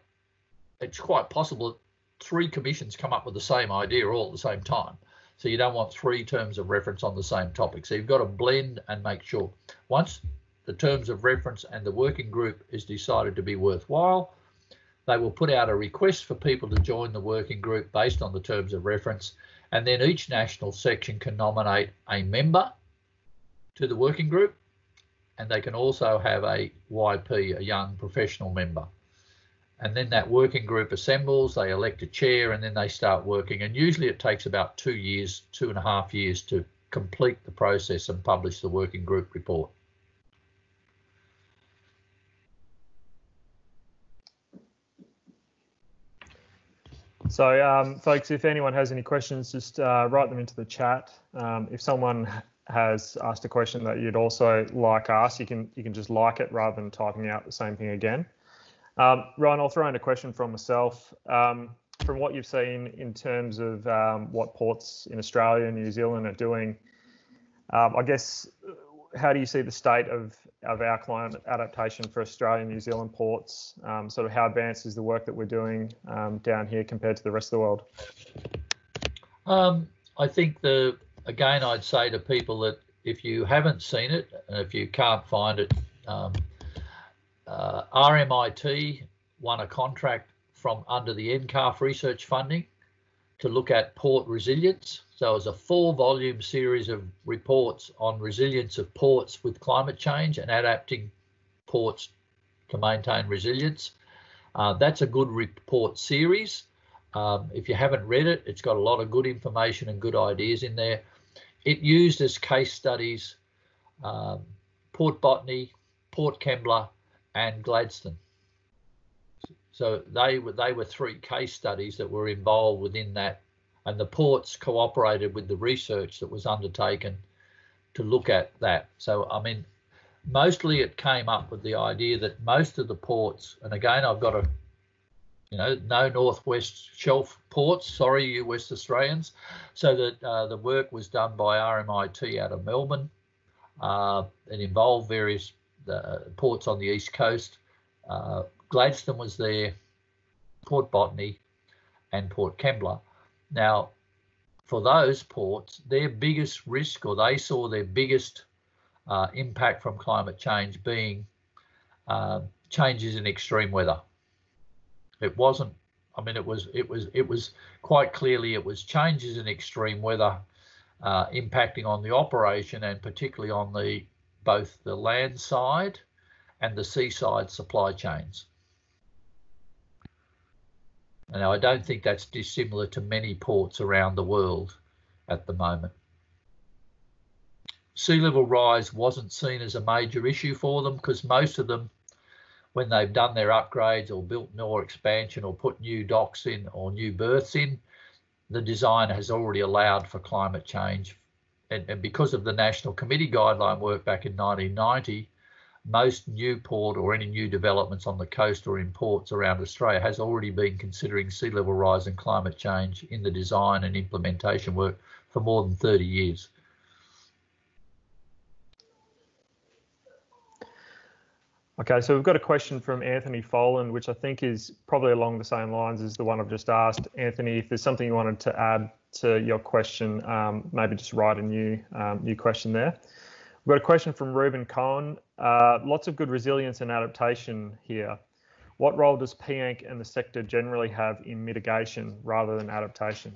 it's quite possible three commissions come up with the same idea all at the same time. So you don't want three terms of reference on the same topic. So you've got to blend and make sure. Once the terms of reference and the working group is decided to be worthwhile, they will put out a request for people to join the working group based on the terms of reference, and then each national section can nominate a member to the working group, and they can also have a YP, a young professional member. And then that working group assembles, they elect a chair, and then they start working. And usually it takes about two years, two and a half years to complete the process and publish the working group report. So, um, folks, if anyone has any questions, just uh, write them into the chat. Um, if someone has asked a question that you'd also like asked, you can you can just like it rather than typing out the same thing again. Um, Ron, I'll throw in a question from myself. Um, from what you've seen in terms of um, what ports in Australia and New Zealand are doing, um, I guess how do you see the state of, of our climate adaptation for Australia and New Zealand ports? Um, sort of how advanced is the work that we're doing um, down here compared to the rest of the world? I think the again, I'd say to people that if you haven't seen it and if you can't find it, um, uh, RMIT won a contract from under the NCARF research funding to look at port resilience. So it was a four volume series of reports on resilience of ports with climate change and adapting ports to maintain resilience. Uh, that's a good report series. Um, if you haven't read it, it's got a lot of good information and good ideas in there. It used as case studies um, Port Botany, Port Kembla, and Gladstone. So they were they were three case studies that were involved within that, and the ports cooperated with the research that was undertaken to look at that. So I mean, mostly it came up with the idea that most of the ports, and again I've got a, you know, no northwest shelf ports. Sorry, you West Australians. So that uh, the work was done by RMIT out of Melbourne. Uh, it involved various uh, ports on the east coast. Uh, Gladstone was there, Port Botany, and Port Kembla. Now, for those ports, their biggest risk, or they saw their biggest uh, impact from climate change being uh, changes in extreme weather. It wasn't. I mean, it was. It was. It was quite clearly. It was changes in extreme weather uh, impacting on the operation and particularly on the both the land side and the seaside supply chains. Now, I don't think that's dissimilar to many ports around the world at the moment. Sea level rise wasn't seen as a major issue for them because most of them when they've done their upgrades or built more expansion or put new docks in or new berths in, the design has already allowed for climate change. And, and because of the National Committee guideline work back in 1990, most new port or any new developments on the coast or in ports around Australia has already been considering sea level rise and climate change in the design and implementation work for more than 30 years. Okay, so we've got a question from Anthony Folan, which I think is probably along the same lines as the one I've just asked. Anthony, if there's something you wanted to add to your question, um, maybe just write a new um, new question there. We've got a question from Ruben Cohen. Uh, lots of good resilience and adaptation here. What role does PIANC and the sector generally have in mitigation rather than adaptation?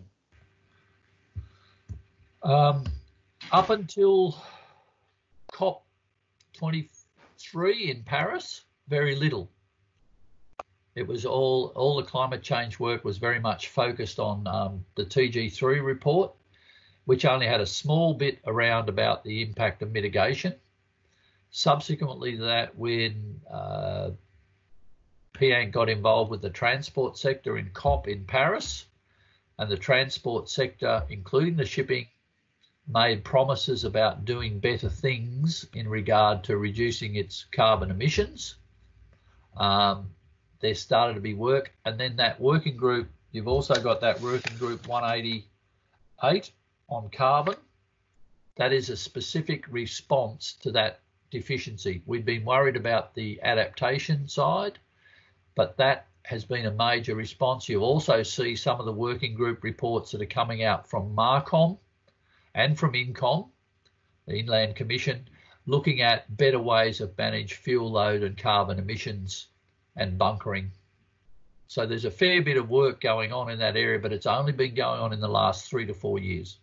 Um, up until COP 23 in Paris, very little. It was all all the climate change work was very much focused on um, the TG3 report, which only had a small bit around about the impact of mitigation. Subsequently, to that when uh, got involved with the transport sector in COP in Paris, and the transport sector, including the shipping made promises about doing better things in regard to reducing its carbon emissions. Um, there started to be work, and then that working group, you've also got that working group 188 on carbon. That is a specific response to that deficiency. We've been worried about the adaptation side, but that has been a major response. You'll also see some of the working group reports that are coming out from MARCOM and from INCOM, the Inland Commission, looking at better ways of manage fuel load and carbon emissions and bunkering. So there's a fair bit of work going on in that area, but it's only been going on in the last three to four years.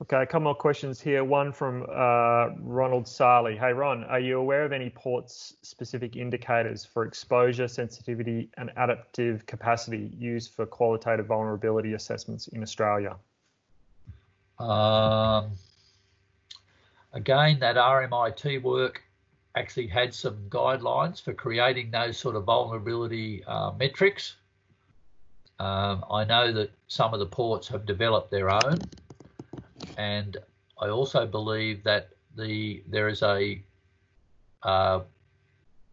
Okay, a couple more questions here. One from uh, Ronald Sarley. Hey, Ron, are you aware of any ports specific indicators for exposure, sensitivity, and adaptive capacity used for qualitative vulnerability assessments in Australia? Um, again, that RMIT work actually had some guidelines for creating those sort of vulnerability uh, metrics. Um, I know that some of the ports have developed their own and I also believe that the there is a uh,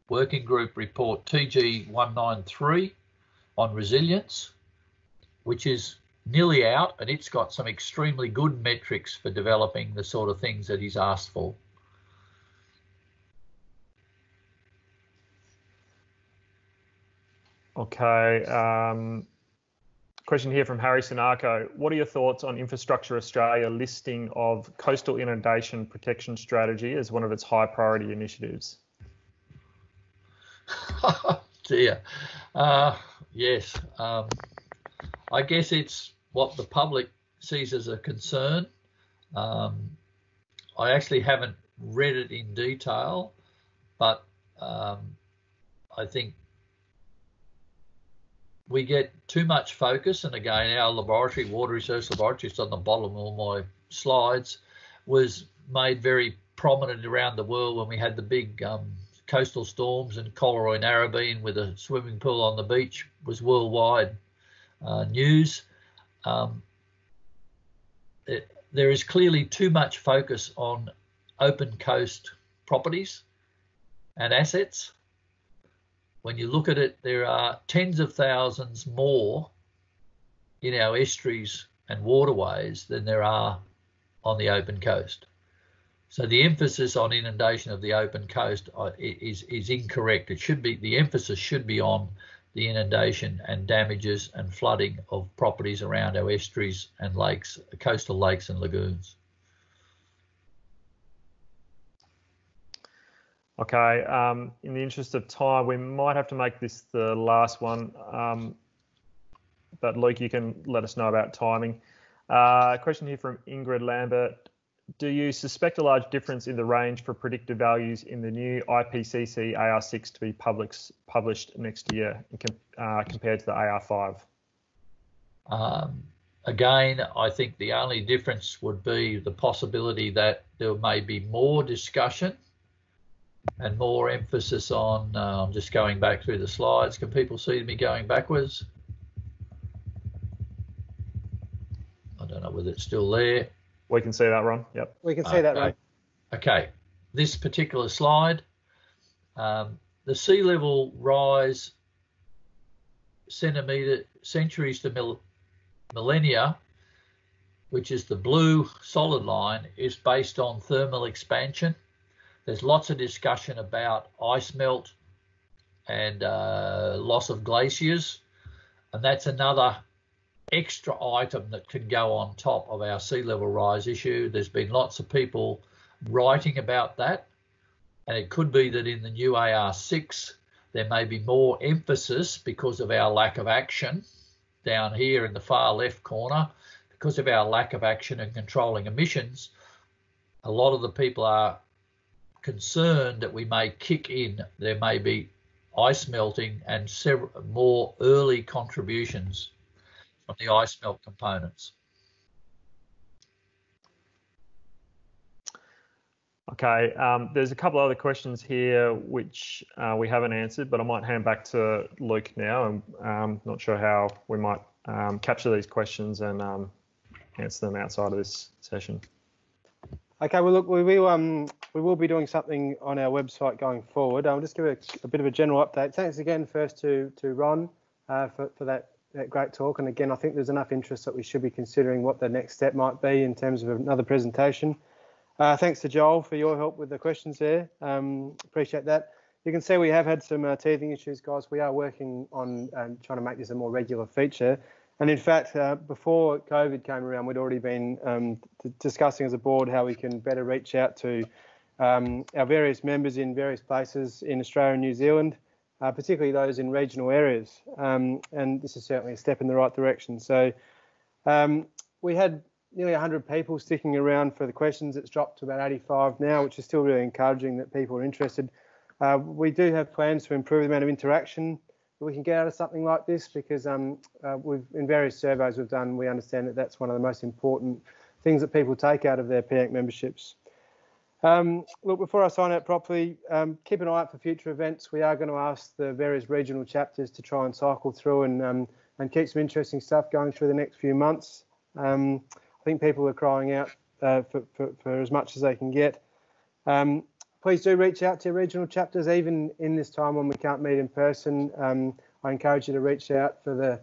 working group report TG 193 on resilience, which is nearly out, and it's got some extremely good metrics for developing the sort of things that he's asked for. Okay. Um, Question here from Harry Sinako. What are your thoughts on Infrastructure Australia listing of coastal inundation protection strategy as one of its high priority initiatives? dear. Uh, yes. Um, I guess it's what the public sees as a concern. Um, I actually haven't read it in detail, but um, I think we get too much focus, and again, our laboratory, water research laboratory, it's on the bottom of all my slides, was made very prominent around the world when we had the big um, coastal storms and Collaroy Narrabeen with a swimming pool on the beach was worldwide uh, news. Um, it, there is clearly too much focus on open coast properties and assets when you look at it, there are tens of thousands more in our estuaries and waterways than there are on the open coast. So the emphasis on inundation of the open coast uh, is is incorrect. It should be the emphasis should be on the inundation and damages and flooding of properties around our estuaries and lakes, coastal lakes and lagoons. Okay, um, in the interest of time, we might have to make this the last one. Um, but Luke, you can let us know about timing. Uh, question here from Ingrid Lambert. Do you suspect a large difference in the range for predicted values in the new IPCC AR6 to be published next year uh, compared to the AR5? Um, again, I think the only difference would be the possibility that there may be more discussion and more emphasis on. I'm just going back through the slides. Can people see me going backwards? I don't know whether it's still there. We can see that, Ron. Yep. We can see that, right? Okay. This particular slide, um, the sea level rise centimetre centuries to mil, millennia, which is the blue solid line, is based on thermal expansion. There's lots of discussion about ice melt and uh, loss of glaciers, and that's another extra item that can go on top of our sea level rise issue. There's been lots of people writing about that, and it could be that in the new AR6 there may be more emphasis because of our lack of action down here in the far left corner, because of our lack of action and controlling emissions. A lot of the people are concerned that we may kick in. There may be ice melting and several more early contributions from the ice melt components. Okay, um, there's a couple other questions here which uh, we haven't answered, but I might hand back to Luke now. I'm um, not sure how we might um, capture these questions and um, answer them outside of this session. Okay, well, look, we will um, we will be doing something on our website going forward. I'll just give a, a bit of a general update. Thanks again, first to to Ron uh, for for that, that great talk. And again, I think there's enough interest that we should be considering what the next step might be in terms of another presentation. Uh, thanks to Joel for your help with the questions there. Um, appreciate that. You can see we have had some uh, teething issues, guys. We are working on um, trying to make this a more regular feature. And in fact, uh, before COVID came around, we'd already been um, discussing as a board how we can better reach out to um, our various members in various places in Australia and New Zealand, uh, particularly those in regional areas. Um, and this is certainly a step in the right direction. So um, we had nearly 100 people sticking around for the questions. It's dropped to about 85 now, which is still really encouraging that people are interested. Uh, we do have plans to improve the amount of interaction that we can get out of something like this because um, uh, in various surveys we've done, we understand that that's one of the most important things that people take out of their PIANC memberships. Um, look, before I sign out properly, um, keep an eye out for future events. We are going to ask the various regional chapters to try and cycle through and um, and keep some interesting stuff going through the next few months. Um, I think people are crying out uh, for, for, for, as much as they can get. Um, please do reach out to your regional chapters, even in this time when we can't meet in person. Um, I encourage you to reach out for the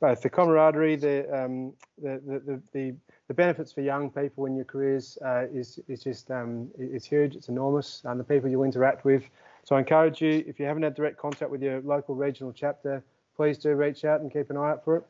both the camaraderie, the, the, the, the, the, benefits for young people in your careers uh, is, is just um, it's huge, it's enormous, and the people you interact with. So I encourage you, if you haven't had direct contact with your local regional chapter, please do reach out and keep an eye out for it.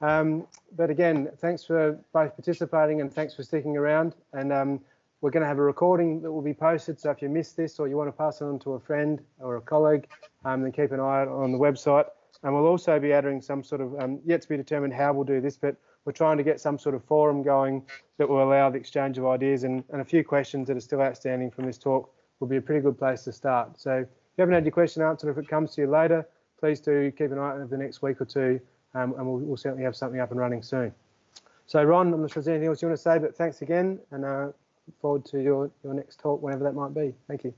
Um, but again, thanks for both participating and thanks for sticking around. And um, we're going to have a recording that will be posted. So if you missed this or you want to pass it on to a friend or a colleague, um, then keep an eye out on the website. And we'll also be adding some sort of, um, yet to be determined how we'll do this, but we're trying to get some sort of forum going that will allow the exchange of ideas and, and a few questions that are still outstanding from this talk will be a pretty good place to start. So if you haven't had your question answered, if it comes to you later, please do keep an eye out over the next week or two um, and we'll, we'll, certainly have something up and running soon. So Ron, I'm not sure there's anything else you want to say, but thanks again, and uh, look forward to your, your next talk, whenever that might be. Thank you.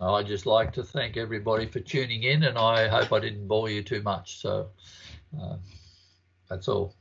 I'd just like to thank everybody for tuning in, and I hope I didn't bore you too much. So uh, that's all.